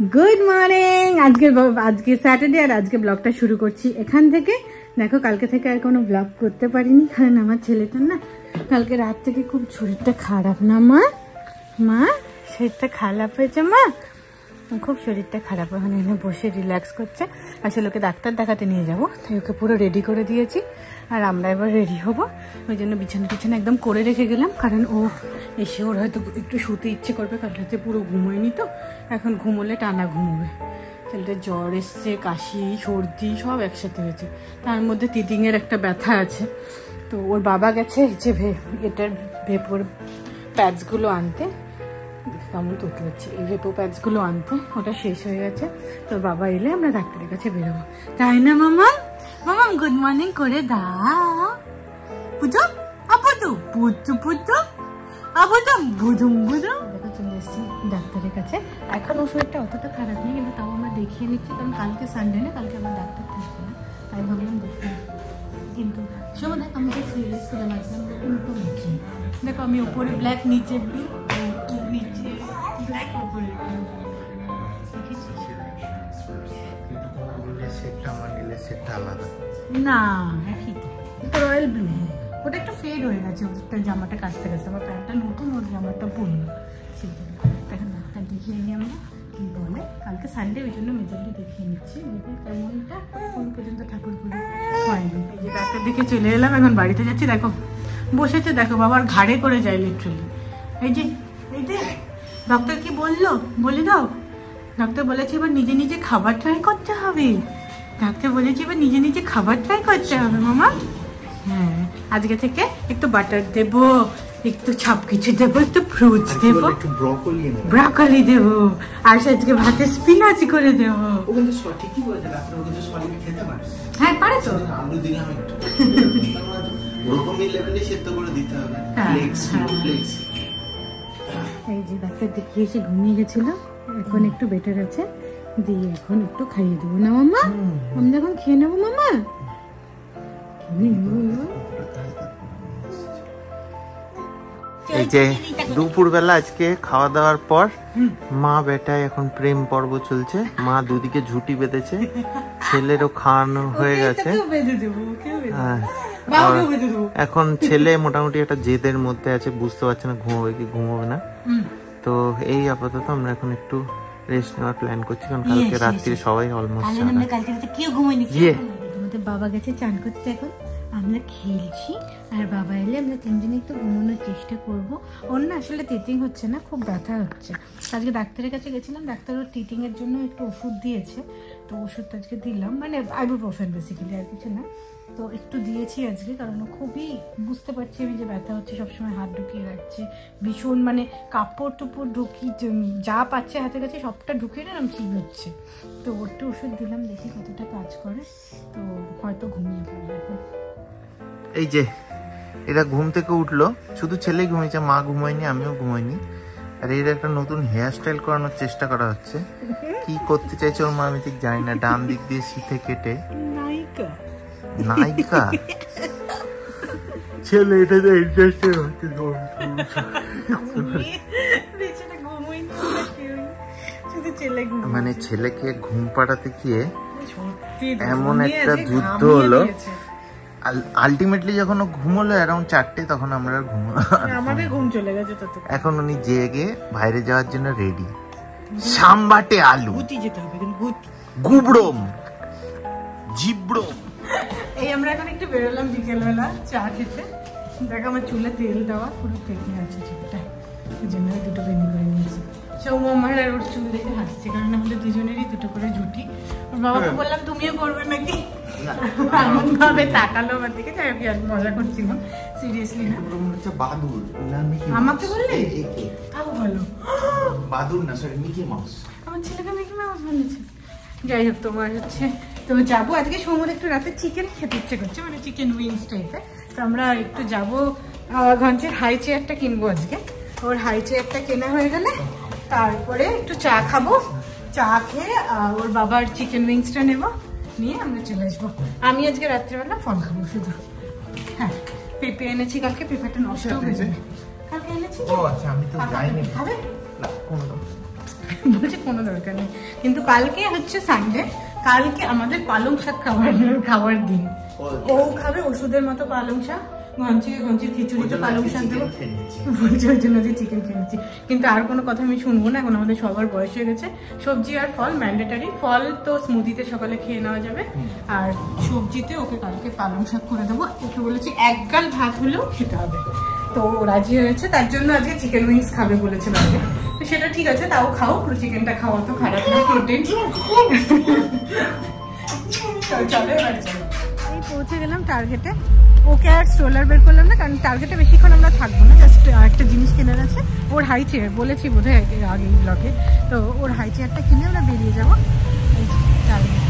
Good morning আজকে আজকে Saturday আর আজকে ব্লগটা শুরু করছি এখান থেকে। দেখো, কালকে থেকে আর কোনো ব্লগ করতে পারিনি, কারণ আমার ছেলেটার না কালকে রাত থেকে খুব শরীরটা খারাপ না মা? মা, শরীরটা খারাপ হয়েছে মা? খুব শরীরটা খারাপ এখন এখানে বসে রিল্যাক্স করছে। আসলে ওকে ডাক্তার দেখাতে নিয়ে যাব। তাই ওকে পুরো রেডি করে দিয়েছি। আর আমরা এবার রেডি হব। ওই জন্য বিছানা টিছানা একদম করে রেখে গেলাম। কারণ ও এসে ওর হয়তো একটু শুতে ইচ্ছে করবে। কাল রাতে পুরো ঘুমোয়নি তো। এখন ঘুমোলে টানা ঘুমোবে। ছেলেটা জ্বর এসছে, কাশি, সর্দি সব একসাথে হয়েছে। তার মধ্যে তিতিংয়ের একটা ব্যথা আছে। তো ওর বাবা গেছে যে এটার ভেপর প্যাডসগুলো আনতে। কেমন তুলতে হচ্ছে? এই ভেপো প্যাডসগুলো আনতে, ওটা শেষ হয়ে গেছে। তোর বাবা এলে আমরা ডাক্তারের কাছে বেরোবো। তাই না মামা মামা গুড মর্নিং করে দাও। পুজো? আপুদু বুদুম বুদুম দেখো ডাক্তারের কাছে। এখন ওষুধটা অতটা খারাপ নেই, কিন্তু তাও দেখিয়ে নিচ্ছি কালকে সানডে কালকে আমার ডাক্তার ভাবলাম কিন্তু দেখ, আমি যে দেখো আমি উপরে ব্ল্যাক নিচে না তো। রয়্যাল ওটা ফেড হয়ে গেছে জামাটা আমার প্যান্টটা নতুন, ওর জামাটা সেই ডাক্তার দেখিয়ে কি বলে? কালকে সানডে ওই জন্য দেখিয়ে নিচ্ছি। পর্যন্ত ঠাকুর হয়নি। যে ডাক্তার দেখে চলে এলাম, এখন বাড়িতে যাচ্ছি। দেখো, বসেছে, দেখো বাবার ঘাড়ে করে যায় লিটারালি এই যে এই যে। ডক্টর কি বলল? বলে দাও। ডাক্তার বলেছে এবার নিজে নিজে খাবার ট্রাই করতে হবে। ডাক্তার বলেছে এবার নিজে নিজে খাবার ট্রাই করতে হবে মামা। হ্যাঁ আজকে থেকে একটু বাটার দেব একটু সব কিছু দেবো। একটু ফ্রুটস দেবো। ব্রকলি দেবো আর সে আজকে ভাতে স্পিনাচ করে দেবো। হ্যাঁ পারে তো। আলু দিলাম একটু। ওরকমই লেভেলে সেদ্ধ করে দিতে হবে। হ্যাঁ, ফ্লেক্স হ্যাঁ। ফ্লেক্স এই যে ডাক্তার দেখিয়ে এসে ঘুমিয়ে গেছিল। এখন একটু বেটার আছে। দিয়ে এখন একটু খাইয়ে দেবো। না মামা আমি যখন খেয়ে নেব মামা। এই যে দুপুরবেলা আজকে খাওয়া দাওয়ার পর মা বেটায় এখন প্রেম পর্ব চলছে। মা দুদিকে ঝুটি বেঁধেছে। ছেলেরও খাওয়ানো হয়ে গেছে। হ্যাঁ, এখন ছেলে মোটামুটি একটা জেদের মধ্যে আছে বুঝতে পারছে না ঘুমাবে কি ঘুমাবে না। তো এই আপাতত আমরা এখন একটু রেস্ট নেওয়ার প্ল্যান করছি কারণ কালকে রাত্রি সবাই অলমোস্ট কালকে আমরা কালকে রাতে কেউ ঘুমায়নি কেউ ইয়ে। তোমাদের বাবা গেছে চান করতে এখন আমরা খেলছি আর বাবা এলে আমরা তিনজনে একটু ঘুমানোর চেষ্টা করব। ওর না আসলে টিটিং হচ্ছে না খুব ব্যথা হচ্ছে। আজকে ডাক্তারের কাছে গেছিলাম ডাক্তার ওর টিটিং এর জন্য একটু ওষুধ দিয়েছে তো ওষুধটা আজকে দিলাম মানে আইবুপ্রোফেন বেসিক্যালি আর কিছু না। তো একটু দিয়েছি আজকে কারণ খুবই বুঝতে পারছি আমি যে ব্যথা হচ্ছে সবসময় হাত ঢুকিয়ে রাখছে। ভীষণ মানে কাপড় টুপড় ঢুকি যা পাচ্ছে হাতের কাছে সবটা ঢুকিয়ে না আমি ঠিক হচ্ছে। তো একটু ওষুধ দিলাম দেখি কতটা কাজ করে। তো হয়তো ঘুমিয়ে পড়বে এখন। এই যে এরা ঘুম থেকে উঠল। শুধু ছেলে ঘুমিয়েছে মা ঘুমায়নি আমিও ঘুমাইনি আর এর একটা নতুন হেয়ার স্টাইল করানোর চেষ্টা করা হচ্ছে। কি করতে চাইছে ওর মা আমি ঠিক জানি না ডান দিক দিয়ে শীতে কেটে। নায়িকা। নায়িকা? ছেলে এটাতে ইন্টারেস্টেড হচ্ছে। মানে ছেলেকে ঘুম পাড়াতে গিয়ে এমন একটা যুদ্ধ হলো। আলটিমেটলি যখন ও ঘুমোলো অ্যারাউন্ড চারটে তখন আমরা আর ঘুম আমাদের ঘুম চলে গেছে এখন উনি জেগে বাইরে যাওয়ার জন্য রেডি সাম্বাটে আলু। গুতি যেতে হবে গুবড়ম। জিব্রম। এই আমরা এখন একটু বেরোলাম বিকেলবেলা চা খেতে। দেখো আমার চুলে তেল দেওয়া পুরো পেকে আছে চুলটা। ওই জন্য দুটো বেনি করে নিয়েছি। সৌম আমার আর ওর চুল দেখে হাসছে কারণ আমাদের দুজনেরই দুটো করে জুটি। ওর বাবাকে বললাম তুমিও করবে নাকি? এমন ভাবে তাকালো আমার দিকে যাই আর মজা সিরিয়াসলি না হচ্ছে বাদুর আমাকে বললে? তাও ভালো বাদুর না সরি মিকি মাউস। আমার ছেলেকে মিকি মাউস বলেছে। যাই হোক তোমার হচ্ছে তো যাব। আজকে সময় একটু রাতে চিকেন খেতে ইচ্ছে করছে মানে চিকেন উইংস টাইপের তো আমরা একটু যাব ঘঞ্চের হাই চেয়ারটা কিনবো আজকে। ওর হাই চেয়ারটা কেনা হয়ে গেলে তারপরে একটু চা খাব। চা খেয়ে ওর বাবার চিকেন উইংসটা নেব নিয়ে আমরা চলে আসব। আমি আজকে রাত্রেবেলা ফল খাব শুধু। হ্যাঁ পেঁপে এনেছি কালকে পেঁপেটা নষ্ট হয়ে যাবে। কালকে এনেছি আচ্ছা খাবে? বলছে কোনো দরকার নেই। কিন্তু কালকে হচ্ছে সানডে কালকে আমাদের পালং শাক খাবার খাবার দিন। ও খাবে ওষুধের মতো পালং শাক গঞ্চি গঞ্চির খিচুড়িতে পালং শাক দেবো। বলছে ওই জন্য যে চিকেন খেয়েছি কিন্তু আর কোনো কথা আমি শুনব না এখন আমাদের সবার বয়স হয়ে গেছে। সবজি আর ফল ম্যান্ডেটারি ফল তো স্মুদিতে সকালে খেয়ে নেওয়া যাবে। আর সবজিতে ওকে কালকে পালং শাক করে দেবো। ওকে বলেছি এক গাল ভাত হলেও খেতে হবে। তো রাজি হয়েছে তার জন্য আজকে চিকেন উইংস খাবে বলেছে বাইরে তো সেটা ঠিক আছে তাও খাও পুরো চিকেনটা খাওয়া তো খারাপ না প্রোটিন চলো এবার চলো। এই পৌঁছে গেলাম টার্গেটে ওকে আর স্ট্রোলার বের করলাম না কারণ টার্গেটে বেশিক্ষণ আমরা থাকব না জাস্ট একটা জিনিস কেনার আছে। ওর হাই চেয়ার বলেছি বোধ হয় আগে ব্লগে তো ওর হাই চেয়ারটা কিনে আমরা বেরিয়ে যাব। টার্গেট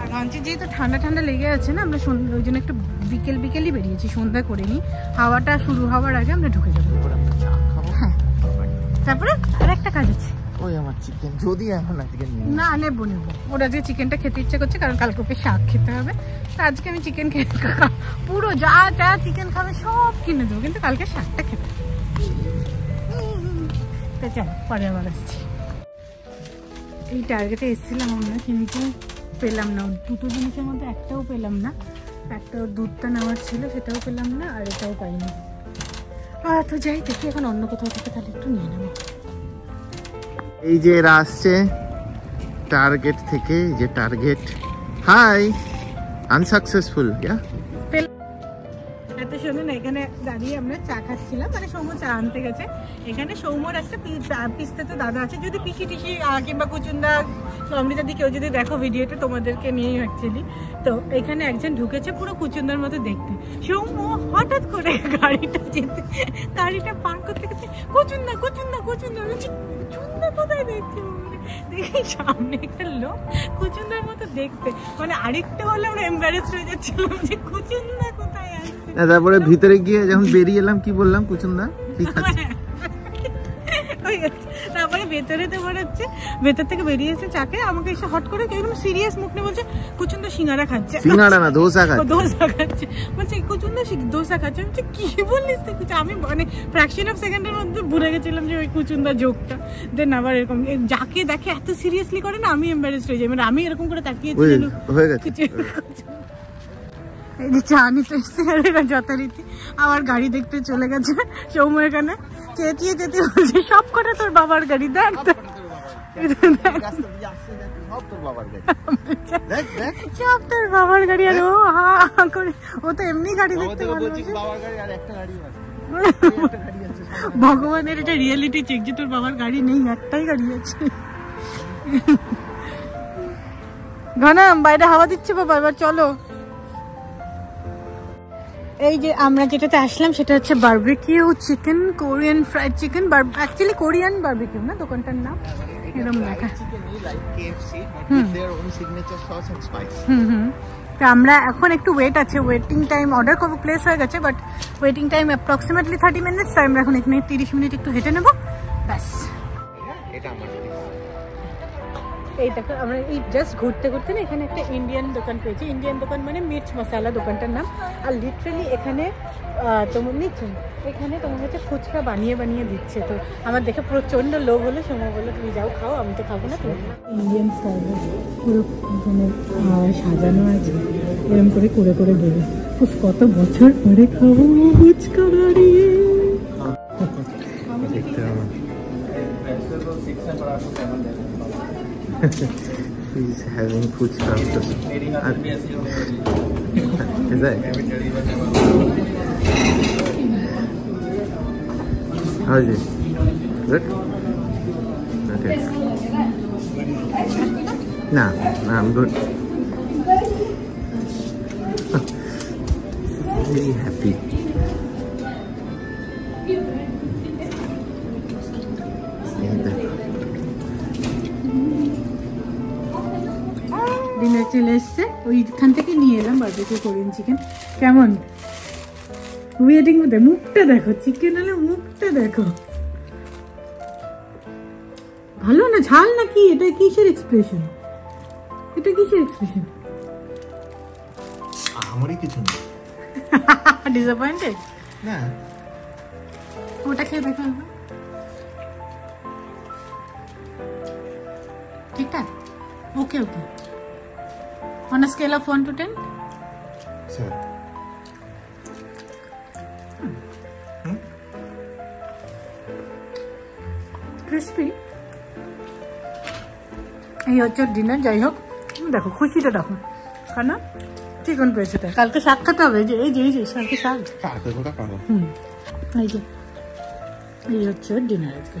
আর লঞ্চে যেহেতু ঠান্ডা ঠান্ডা লেগে আছে না আমরা সন্ধ্যা ওই জন্য একটু বিকেল বিকেলই বেরিয়েছি সন্ধ্যা করিনি। হাওয়াটা শুরু হওয়ার আগে আমরা ঢুকে যাব। তারপরে আর একটা কাজ আছে। ওই আমার চিকেন যদি এখন আজকে না নেব নেব। ওর আজকে চিকেনটা খেতে ইচ্ছে করছে কারণ কালকে ওকে শাক খেতে হবে। তো আজকে আমি চিকেন খেয়ে পুরো যা যা চিকেন খাবে সব কিনে দেবো কিন্তু কালকে শাকটা খেতে তো চল পরে আবার আসছি। এই টার্গেটে এসেছিলাম আমরা কিন্তু পেলাম না। দুটো জিনিসের মধ্যে একটাও পেলাম না। একটা দুধটা নেওয়ার ছিল সেটাও পেলাম না আর এটাও পাইনি। তো যাই, দেখি এখন অন্য কোথাও থেকে তাহলে একটু নিয়ে নেব। এই যে এরা আসছে টার্গেট থেকে যে টার্গেট। হাই, আনসাকসেসফুল ইয়া এত সুন্দর না এখানে দাঁড়িয়ে আমরা চা খাচ্ছিলাম মানে সৌম্য চা আনতে গেছে। এখানে সৌম্যর একটা পিস্তে তো দাদা আছে, যদি পিসি টিসি কিংবা কুচুন্দা অমৃতা দি কেউ যদি দেখো ভিডিওটা, তোমাদেরকে নিয়েই অ্যাকচুয়ালি তো এখানে একজন ঢুকেছে পুরো কুচুন্দার মতো দেখতে। সৌম্য হঠাৎ করে গাড়িটা যেতে, গাড়িটা পার করতে করতে, কুচুন্দা কুচুন্দা কুচুন্দা কুচুন্দা কোথায় দেখছি দেখি সামনে একটা লোক কুচুন্দার মতো দেখতে। মানে আরেকটা হলে আমরা এম্বারেস হয়ে যাচ্ছিলাম যে কুচুন্দা কোথায় তারপরে ভিতরে গিয়ে যখন বেরিয়ে এলাম কি বললাম কুচুন্দা কি খাচ্ছি? তারপরে ভেতরে তোমার হচ্ছে ভেতর থেকে বেরিয়ে এসে চাকে আমাকে এসে হট করে একদম সিরিয়াস মুখ নিয়ে বলছে কুচুন্দ সিঙ্গারা খাচ্ছে। না খাচ্ছি। দোসা খাচ্ছে। বলছে কুচুন্দ দোসা খাচ্ছে। আমি বলছি, কি বললিস তুই? আমি মানে ফ্র্যাকশন অফ সেকেন্ডের মধ্যে ভুলে গেছিলাম যে ওই কুচুন্দা জোকটা দেন আবার এরকম যাকে দেখে এত সিরিয়াসলি করে না আমি এম্বারেসড হয়ে যাই। মানে আমি এরকম করে তাকিয়েছি ওই যেন হয়ে গেছে। কিছু- এই যে চা নিতে এসছে আর এরা যথারীতি আবার গাড়ি দেখতে চলে গেছে সৌম্য এখানে। চেঁচিয়ে চেঁচিয়ে বলছে সব কটা তোর বাবার গাড়ি দেখ সব তোর বাবার গাড়ি আর ও হা করে। ও তো এমনি গাড়ি দেখতে ভগবানের এটা রিয়েলিটি চেক যে তোর বাবার গাড়ি নেই একটাই গাড়ি আছে। ঘনাম বাইরে হাওয়া দিচ্ছে বাবা এবার চলো। এই যে আমরা যেটাতে আসলাম সেটা হচ্ছে barbecue chicken Korean fried chicken actually Korean barbecue না? দোকানটার নাম? এরকম লেখা। হুম। হুম তো আমরা এখন একটু ওয়েট আছে। ওয়েটিং টাইম অর্ডার করব প্লেস হয়ে গেছে but waiting time approximately thirty minutes তাই আমরা এখন এখানে তিরিশ মিনিট একটু হেঁটে নেব। ব্যাস। এটা আমার এই দেখো আমরা এই জাস্ট ঘুরতে ঘুরতে না এখানে একটা ইন্ডিয়ান দোকান পেয়েছি। ইন্ডিয়ান দোকান মানে মির্চ মশালা দোকানটার নাম। আর লিটারালি এখানে তোমার নিচ্ছেন এখানে তোমার হচ্ছে ফুচকা বানিয়ে বানিয়ে দিচ্ছে। তো আমার দেখে প্রচণ্ড লোভ হলো। সময় বলল তুমি যাও খাও আমি তো খাব না তুমি ইন্ডিয়ান স্টাইলে পুরো এখানে আহ, সাজানো আছে। এরম করে করে করে দেবে। উফ, কত বছর পরে খাব ফুচকা বাড়িয়ে দেখতে হবে। He's having food stuff. Is that? How is it? Good? Okay. Nah, nah, I'm good. Very happy. Dinner চলে এসছে। ওইখান থেকে নিয়ে এলাম বার্বিকিউ কোরিয়ান চিকেন কেমন? ওয়েটিং মধ্যে মুখটা দেখো চিকেন হলে মুখটা দেখো। ভালো না? ঝাল নাকি এটা কিসের এক্সপ্রেশন এটা কিসের এক্সপ্রেশন আমারই কিছু না। ডিসঅ্যাপয়েন্টেড না। ওটা খেয়ে দেখা ঠিকঠাক? Okay okay on scale of one to ten crispy এই হচ্ছে ডিনার যাই হোক দেখো খুশিটা দেখো কেন চিকন পেয়েছে তাই কালকে শাক খেতে হবে এই যে এই যে এই যে কালকে শাক কাকে কোথা পাবো হুম এই যে এই হচ্ছে ডিনার আজকে